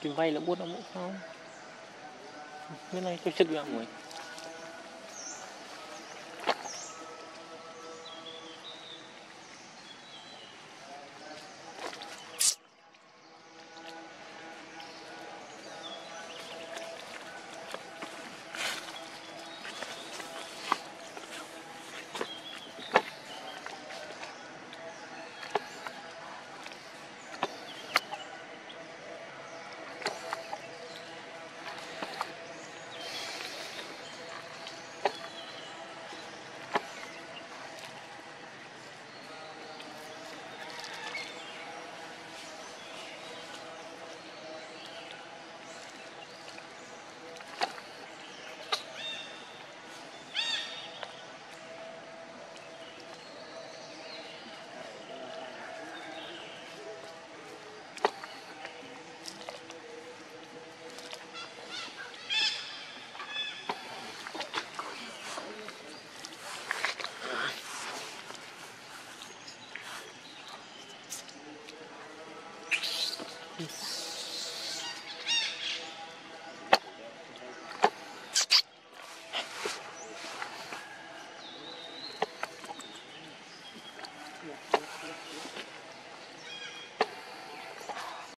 Kim vay là buốt ông không? Cái này tôi sức gạo rồi